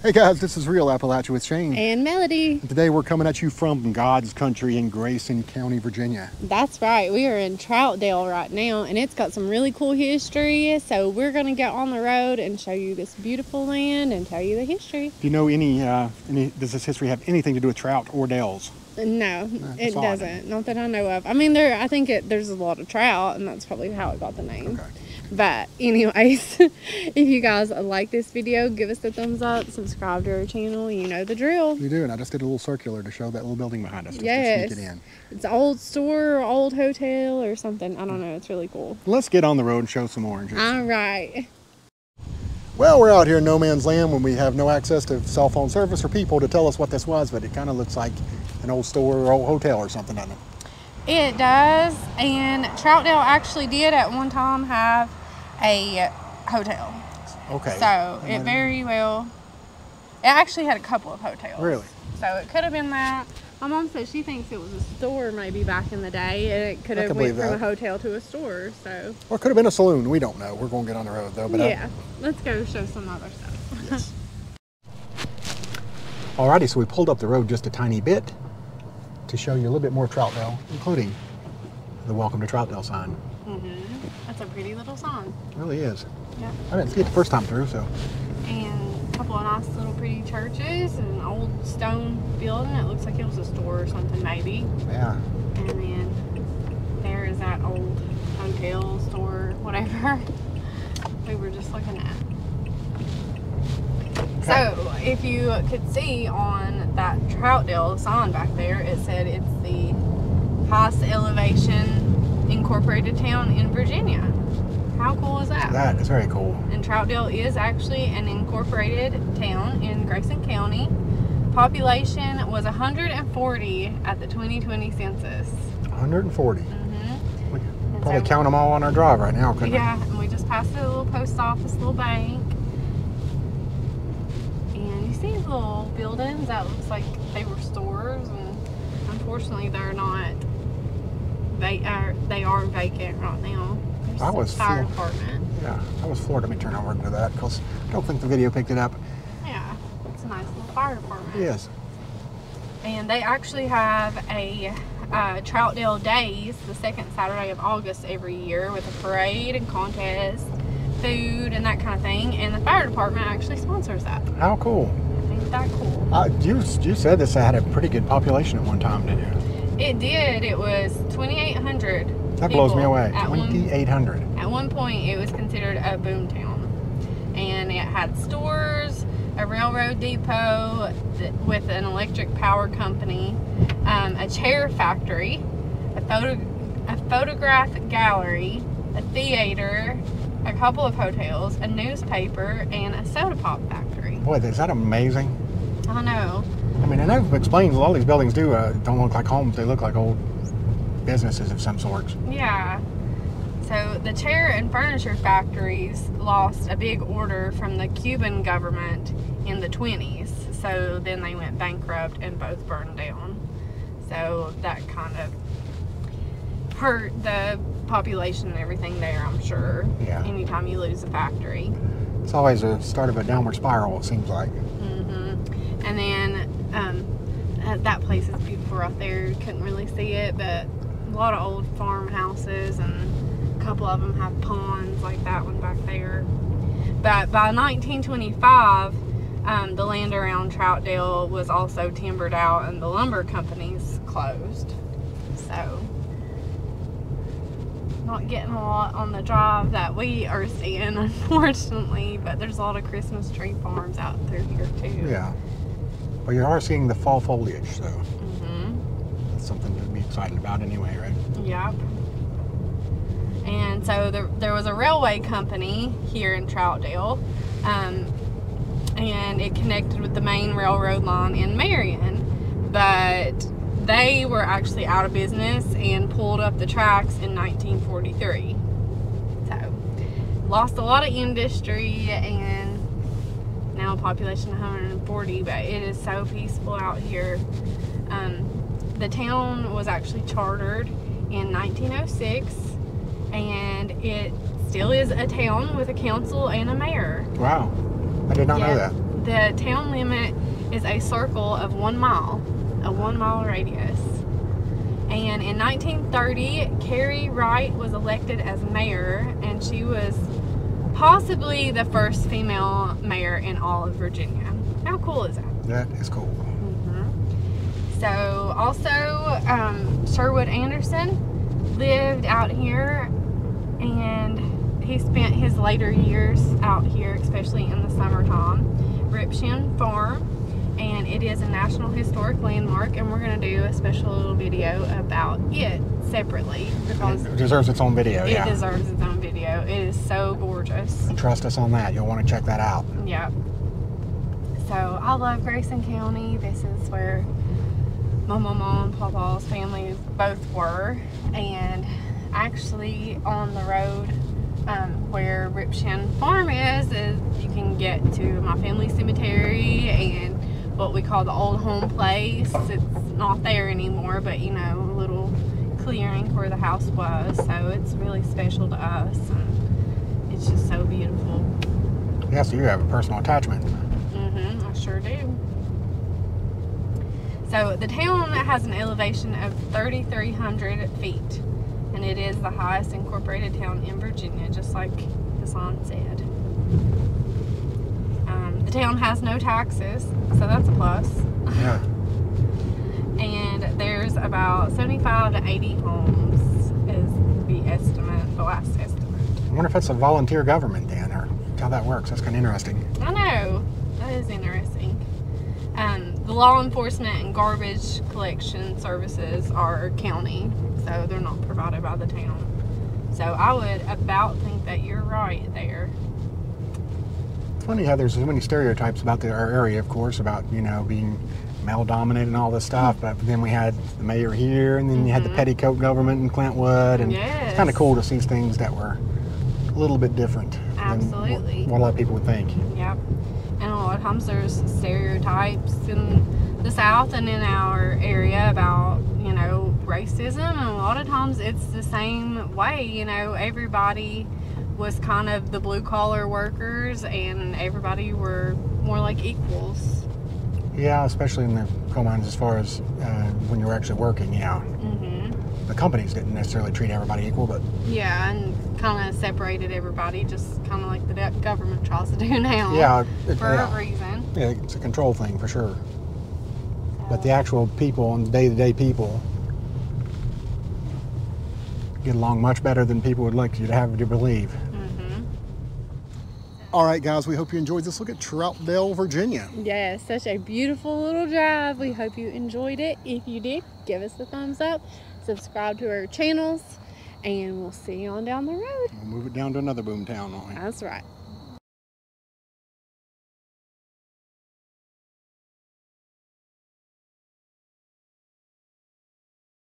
Hey guys, this is Real Appalachia with Shane. And Melody. Today we're coming at you from God's country in Grayson County, Virginia. That's right. We are in Troutdale right now, and it's got some really cool history. So we're going to get on the road and show you this beautiful land and tell you the history. Do you know any, uh, any does this history have anything to do with trout or dales? No, it odd. doesn't. Not that I know of. I mean, there. I think it, there's a lot of trout, and that's probably how it got the name. Okay. But anyways, if you guys like this video, give us a thumbs up, subscribe to our channel. You know the drill. We do, and I just did a little circular to show that little building behind us Yes. it in. It's an old store, or old hotel, or something. I don't know. It's really cool. Let's get on the road and show some oranges. All right. Well, we're out here in no man's land when we have no access to cell phone service or people to tell us what this was, but it kind of looks like an old store or old hotel or something, doesn't it? It does, and Troutdale actually did at one time have a hotel. Okay. So I it very well. It actually had a couple of hotels. Really? So it could have been that. My mom says she thinks it was a store maybe back in the day, and it could have went from a hotel to a store. So Or it could have been a saloon. We don't know. We're going to get on the road though. But yeah, let's go show some other stuff. Alrighty, so we pulled up the road just a tiny bit to show you a little bit more Troutdale, including the Welcome to Troutdale sign. hmm That's a pretty little song. It really is. Yeah. I didn't see it the first time through, so And a couple of nice little pretty churches and an old stone building. It looks like it was a store or something maybe. yeah. And then there is that old hotel, store, whatever we were just looking at. So, if you could see on that Troutdale sign back there, it said it's the highest elevation incorporated town in Virginia. How cool is that? That is very cool. And Troutdale is actually an incorporated town in Grayson County. Population was 140 at the 2020 census. 140. hmm We could probably so- count them all on our drive right now, couldn't Yeah, and we just passed a little post office, little bank. And you see these little buildings that looks like they were stores, and unfortunately they're not. They are they are vacant right now. There's I was fire department. Yeah. I was floored. Let me turn over to that because I don't think the video picked it up. Yeah, it's a nice little fire department. Yes. And they actually have a uh, Troutdale Days, the second Saturday of August every year, with a parade and contest, food and that kind of thing. And the fire department actually sponsors that. How cool. Ain't that cool? Uh, you, you said this had a pretty good population at one time, didn't you? It did. It was 2,800. That blows me away. 2,800. at one point, it was considered a boom town. And it had stores, a railroad depot th- with an electric power company, um, a chair factory, a, photo, a photograph gallery, a theater, a couple of hotels, a newspaper, and a soda pop factory. Boy, is that amazing? I know. I mean, and that explains a lot of these buildings do uh, don't look like homes. They look like old businesses of some sort. Yeah. So the chair and furniture factories lost a big order from the Cuban government in the 20s. So then they went bankrupt and both burned down. So that kind of hurt the population and everything there, I'm sure. Yeah. Anytime you lose a factory. It's always a start of a downward spiral, it seems like. Mm-hmm. And then um, that place is beautiful right there. Couldn't really see it, but a lot of old farmhouses and a couple of them have ponds like that one back there. But by 1925, um, the land around Troutdale was also timbered out and the lumber companies closed. So, not getting a lot on the drive that we are seeing, unfortunately. But there's a lot of Christmas tree farms out through here too. Yeah. But you are seeing the fall foliage, so hmm that's something to be excited about anyway, right? Yep. And so there, there was a railway company here in Troutdale, um, and it connected with the main railroad line in Marion. But they were actually out of business and pulled up the tracks in 1943. So lost a lot of industry and now a population of 140, but it is so peaceful out here. Um, the town was actually chartered in 1906 and it still is a town with a council and a mayor. Wow. I did not know that. the town limit is a circle of one mile, a one mile radius. And in 1930, Carrie Wright was elected as mayor, and she was possibly the first female mayor in all of Virginia. How cool is that? That is cool. Mm-hmm. So, also, um, Sherwood Anderson lived out here, and he spent his later years out here, especially in the summertime. Ripshin Farm, and it is a National Historic Landmark, and we're going to do a special little video about it separately because It deserves its own video, it yeah. deserves its own video. It is so gorgeous. Trust us on that. You'll want to check that out. Yep. So I love Grayson County. This is where my mama and papa's families both were. And actually on the road um, where Ripshin Farm is, is you can get to my family cemetery what we call the old home place. It's not there anymore, but you know, a little clearing where the house was. So it's really special to us. And it's just so beautiful. Yes, you have a personal attachment. Mm-hmm, I sure do. So the town has an elevation of 3,300 feet, and it is the highest incorporated town in Virginia, just like the Hassan said. The town has no taxes, so that's a plus. Yeah. And there's about 75 to 80 homes is the estimate, the last estimate. I wonder if it's a volunteer government, Dan, or how that works. That's kind of interesting. I know. That is interesting. Um, the law enforcement and garbage collection services are county, so they're not provided by the town. So I would about think that you're right there. Funny how there's so many stereotypes about the, our area, of course, about, you know, being male dominated and all this stuff. But then we had the mayor here, and then you had the Mhm. petticoat government in Clintwood. And Yes. it's kind of cool to see things that were a little bit different than Absolutely. what, what a lot of people would think. Yep. And a lot of times there's stereotypes in the South and in our area about, you know, racism. And a lot of times it's the same way. You know, everybody was kind of the blue collar workers and everybody were more like equals. Yeah, especially in the coal mines as far as uh, when you're actually working, yeah. hmm The companies didn't necessarily treat everybody equal, but Yeah, and kind of separated everybody, just kind of like the government tries to do now. yeah, it, For yeah, a reason. yeah, it's a control thing for sure. But the actual people and day-to-day people get along much better than people would like you to have you believe. All right, guys, we hope you enjoyed this look at Troutdale, Virginia. Yes, such a beautiful little drive. We hope you enjoyed it. If you did, give us a thumbs up, subscribe to our channels, and we'll see you on down the road. We'll move it down to another boom town, won't we? That's right.